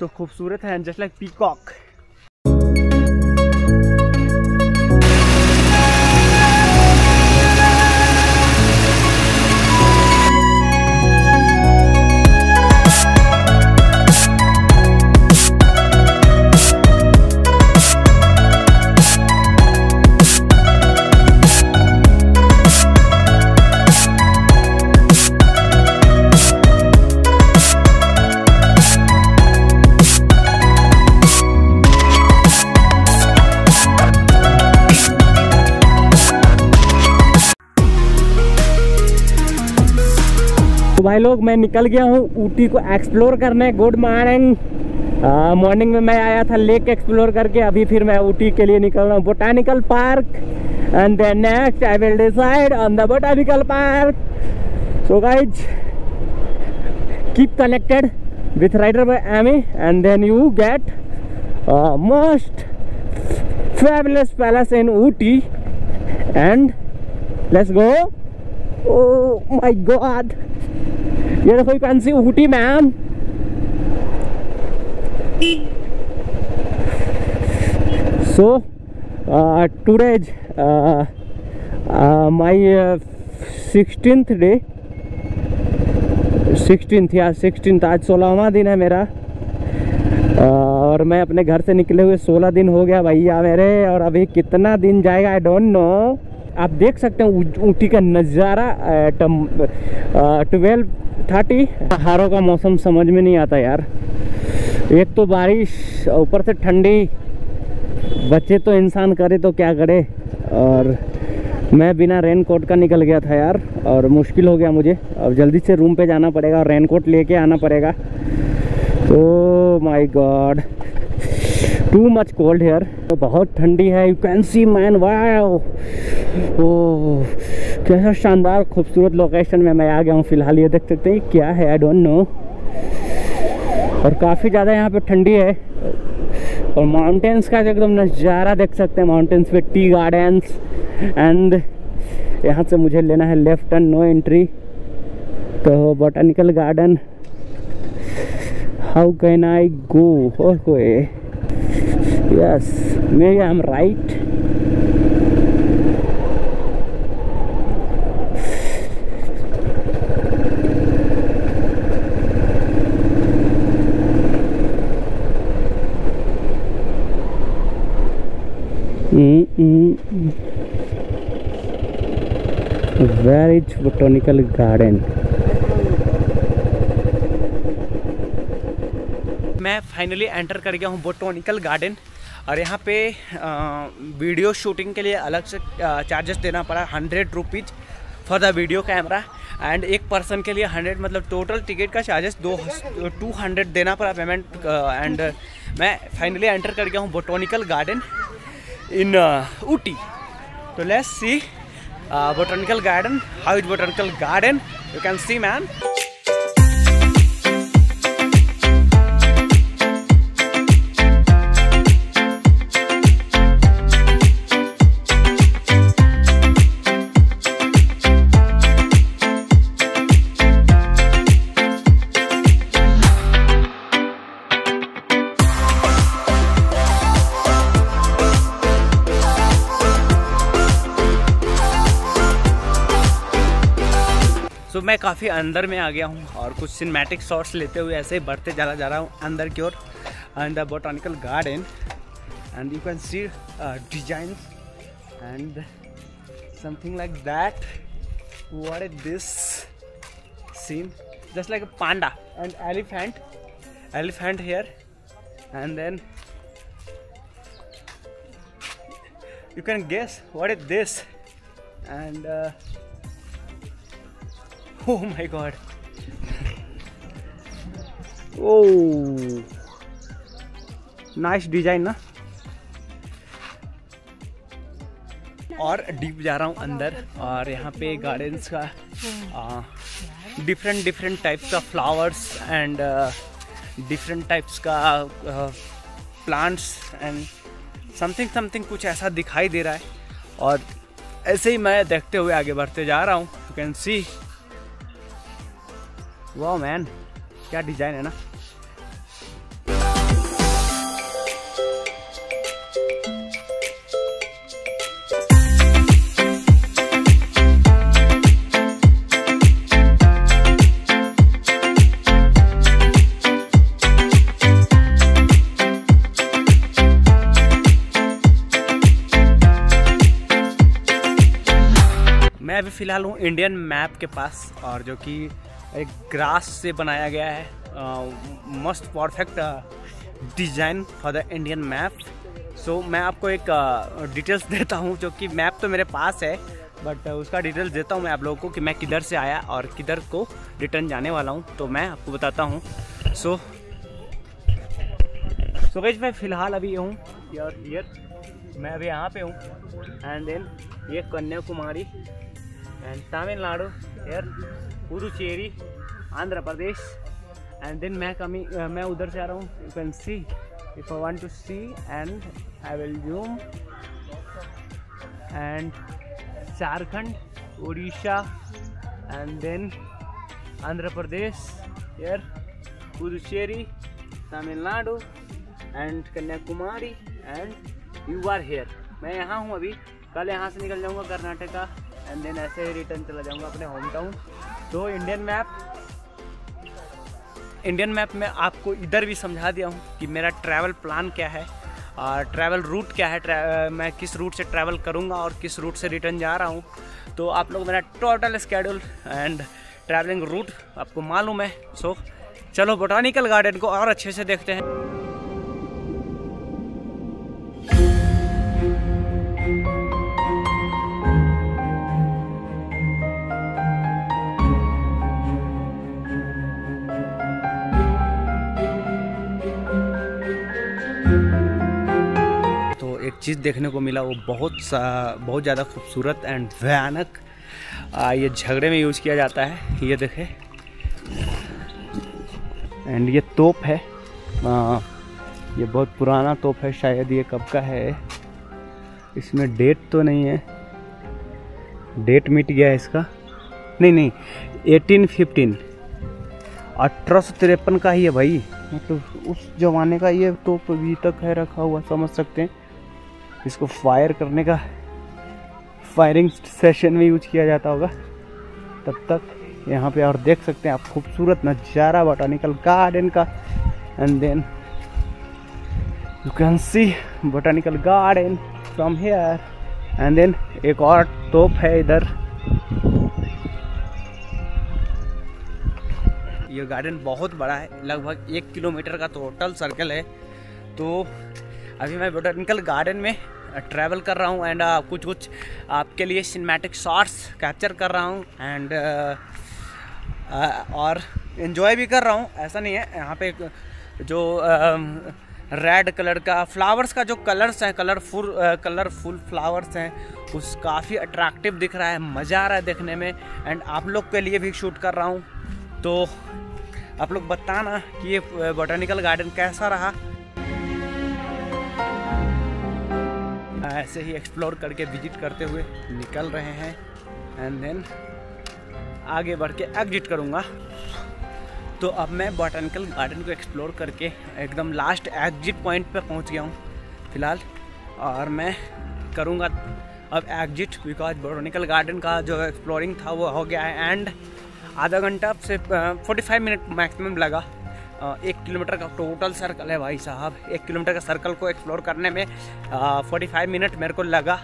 तो खूबसूरत है जस्ट लाइक पीकॉक भाई लोग मैं निकल गया हूँ ऊटी को एक्सप्लोर करने। गुड मॉर्निंग मॉर्निंग में मैं आया था लेक एक्सप्लोर करके। अभी फिर मैं ऊटी के लिए निकल रहा हूँ। Botanical park and then next I will decide on the botanical park so guys keep connected with rider by amy and then you get uh, most fabulous palace in Ooty and let's go. Oh my god. ये देखो you can see Ooty man so uh, today is uh, uh, my uh, 16th day. Sixteen या sixteen आज सोलहवा दिन है मेरा। और मैं अपने घर से निकले हुए सोलह दिन हो गया भैया मेरे। और अभी कितना दिन जाएगा आई डोंट नो आप देख सकते हैं ऊटी का नज़ारा ट्वेल्व थर्टी। हारों का मौसम समझ में नहीं आता यार। एक तो बारिश, ऊपर से ठंडी। बच्चे तो इंसान करे तो क्या करे। और मैं बिना रेन कोट का निकल गया था यार, और मुश्किल हो गया मुझे। अब जल्दी से रूम पे जाना पड़ेगा और रेन कोट लेके आना पड़ेगा। तो my god too much cold here तो बहुत ठंडी है you can see man wow कैसा शानदार, खूबसूरत लोकेशन में मैं आ गया हूँ फ़िलहाल। ये देख सकते हैं क्या है आई डोंट नो और काफ़ी ज़्यादा यहाँ पे ठंडी है। और माउंटेन्स का एकदम नज़ारा देख सकते हैं माउंटेन्स पे टी गार्डन्स एंड यहाँ से मुझे लेना है लेफ़्ट टर्न नो एंट्री तो botanical garden how can I go I am right Where is botanical garden? मैं फाइनली एंटर कर गया हूँ बोटोनिकल गार्डन और यहाँ पे वीडियो शूटिंग के लिए अलग से चार्जेस देना पड़ा hundred rupees for the video camera and एक पर्सन के लिए हंड्रेड मतलब टोटल टिकट का चार्जेस दो टू हंड्रेड देना पड़ा पेमेंट एंड मैं फाइनली एंटर कर गया हूँ botanical garden in Ooty Uti. So see see garden how is How garden you can see can so मैं काफ़ी अंदर में आ गया हूँ और कुछ सिनेमेटिक शॉर्ट्स लेते हुए ऐसे ही बढ़ते जाना जा रहा हूँ अंदर की ओर। And the botanical garden and you can see design and something like that what is this scene just like panda and elephant elephant here and then you can guess what is this and oh my god. Oh. Nice design ना? और deep जा रहा हूँ अंदर और यहाँ पे gardens का डिफरेंट डिफरेंट टाइप्स का फ्लावर्स एंड डिफरेंट टाइप्स का प्लांट्स एंड समथिंग समथिंग कुछ ऐसा दिखाई दे रहा है। और ऐसे ही मैं देखते हुए आगे बढ़ते जा रहा हूँ। यू कैन सी वाह मैन क्या डिज़ाइन है ना? मैं अभी फ़िलहाल हूँ इंडियन मैप के पास और जो कि एक ग्रास से बनाया गया है। Must perfect design for the Indian map so मैं आपको एक डिटेल्स uh, देता हूँ जो कि मैप तो मेरे पास है बट uh, उसका डिटेल्स देता हूँ मैं आप लोगों को कि मैं किधर से आया और किधर को रिटर्न जाने वाला हूँ। तो मैं आपको बताता हूँ। सो सो गई मैं फ़िलहाल अभी हूँ मैं अभी यहाँ पे हूँ एंड देन ये कन्याकुमारी एंड तमिलनाडु यार पुदुचेरी आंध्र प्रदेश एंड देन मैं कमी मैं उधर से आ रहा हूँ you can see if I want to see and I will zoom and Jharkhand Odisha and then Andhra Pradesh यार Puducherry Tamil Nadu and Kanyakumari and you are here मैं यहाँ हूँ अभी। कल यहाँ से निकल जाऊँगा कर्नाटका एंड देन ऐसे ही रिटर्न चला जाऊँगा अपने होम टाउन तो इंडियन मैप इंडियन मैप में आपको इधर भी समझा दिया हूँ कि मेरा ट्रैवल प्लान क्या है, और ट्रैवल रूट क्या है मैं किस रूट से ट्रैवल करूँगा और किस रूट से रिटर्न जा रहा हूँ। तो आप लोग मेरा total schedule and travelling route आपको मालूम है। सो चलो बोटानिकल गार्डन को और अच्छे से देखते हैं। चीज़ देखने को मिला वो बहुत सा बहुत ज़्यादा खूबसूरत एंड भयानक ये झगड़े में यूज़ किया जाता है। ये देखे। एंड ये तोप है। आ, ये बहुत पुराना तोप है शायद ये कब का है। इसमें डेट तो नहीं है। डेट मिट गया है इसका। नहीं नहीं एटीन फिफ्टीन अठारह सौ तिरपन का ही है भाई। मतलब उस जमाने का ये तोप अभी तक है रखा हुआ, समझ सकते हैं। इसको फायर करने का फायरिंग सेशन में यूज़ किया जाता होगा। तब तक यहाँ पे और देख सकते हैं आप खूबसूरत नज़ारा बोटानिकल गार्डन का and then you can see botanical garden from here and then एक और तोप है इधर। ये गार्डन बहुत बड़ा है लगभग एक किलोमीटर का टोटल सर्कल है। तो अभी मैं बोटानिकल गार्डन में ट्रैवल कर रहा हूँ एंड uh, कुछ कुछ आपके लिए सिनेमैटिक शॉट्स कैप्चर कर रहा हूँ एंड uh, uh, और इन्जॉय भी कर रहा हूँ। ऐसा नहीं है यहाँ पे जो रेड um, कलर का फ्लावर्स का जो कलर्स हैं कलरफुल कलरफुल फ्लावर्स हैं उस काफ़ी अट्रैक्टिव दिख रहा है मज़ा आ रहा है देखने में। एंड आप लोग के लिए भी शूट कर रहा हूँ। तो आप लोग बताना कि ये बोटानिकल गार्डन कैसा रहा? ऐसे ही एक्सप्लोर करके विज़िट करते हुए निकल रहे हैं एंड देन आगे बढ़ के एग्जिट करूँगा। तो अब मैं बॉटनिकल गार्डन को एक्सप्लोर करके एकदम लास्ट एग्जिट पॉइंट पे पहुँच गया हूँ, फ़िलहाल। और मैं करूँगा अब एग्जिट बिकॉज़ बॉटनिकल गार्डन का जो एक्सप्लोरिंग था वो हो गया है एंड आधा घंटा से फोर्टी फाइव मिनट मैक्सिमम लगा। एक किलोमीटर का टोटल सर्कल है भाई साहब। एक किलोमीटर का सर्कल को एक्सप्लोर करने में फोर्टी फाइव मिनट मेरे को लगा।